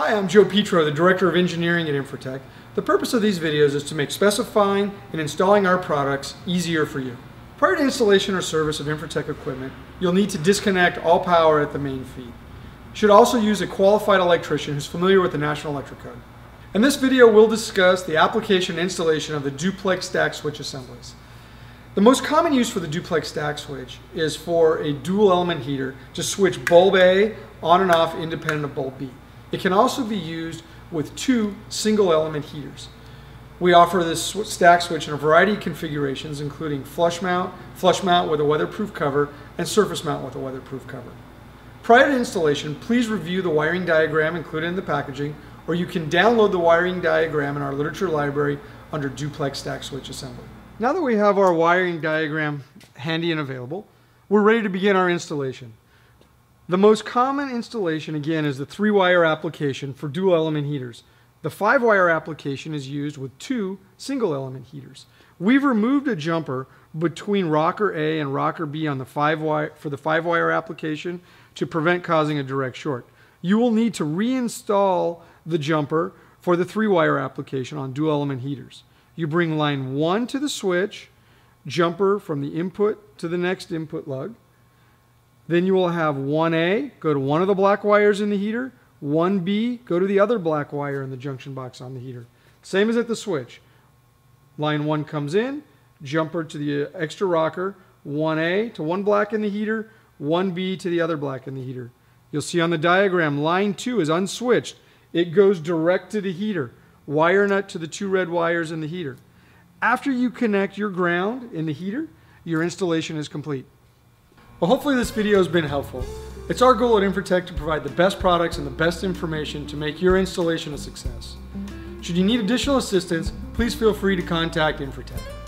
Hi, I'm Joe Petro, the Director of Engineering at Infratech. The purpose of these videos is to make specifying and installing our products easier for you. Prior to installation or service of Infratech equipment, you'll need to disconnect all power at the main feed. You should also use a qualified electrician who's familiar with the National Electric Code. In this video, we'll discuss the application and installation of the duplex stack switch assemblies. The most common use for the duplex stack switch is for a dual element heater to switch bulb A on and off independent of bulb B. It can also be used with two single element heaters. We offer this stack switch in a variety of configurations including flush mount, flush mount with a weatherproof cover, and surface mount with a weatherproof cover. Prior to installation, please review the wiring diagram included in the packaging or you can download the wiring diagram in our literature library under duplex stack switch assembly. Now that we have our wiring diagram handy and available, we're ready to begin our installation. The most common installation, again, is the three-wire application for dual-element heaters. The five-wire application is used with two single-element heaters. We've removed a jumper between rocker A and rocker B on the five wire for the five-wire application to prevent causing a direct short. You will need to reinstall the jumper for the three-wire application on dual-element heaters. You bring line 1 to the switch, jumper from the input to the next input lug. Then you will have 1A, go to one of the black wires in the heater. 1B, go to the other black wire in the junction box on the heater. Same as at the switch. Line 1 comes in, jumper to the uh, extra rocker, 1A to one black in the heater, 1B to the other black in the heater. You'll see on the diagram, line 2 is unswitched. It goes direct to the heater wire nut to the two red wires in the heater. After you connect your ground in the heater, your installation is complete. Well, hopefully this video has been helpful. It's our goal at Infratech to provide the best products and the best information to make your installation a success. Should you need additional assistance, please feel free to contact Infratech.